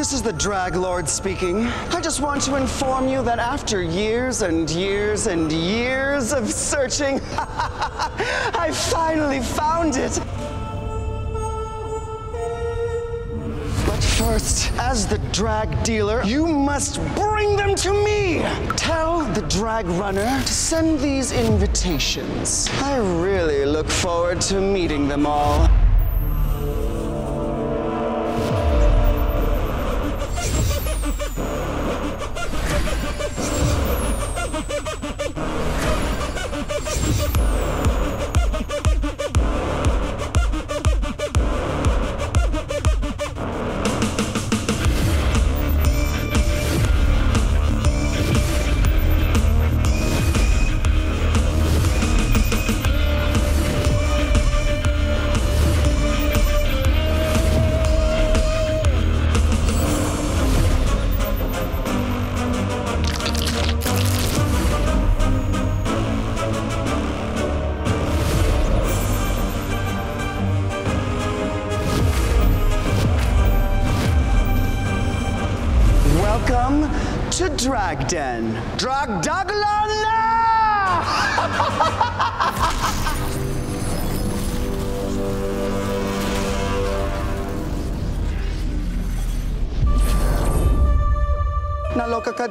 This is the Drag Lord speaking. I just want to inform you that after years and years and years of searching, I finally found it. But first, as the drag dealer, you must bring them to me. Tell the drag runner to send these invitations. I really look forward to meeting them all. Welcome to Drag Den. Drag Daglana! Naloka ka?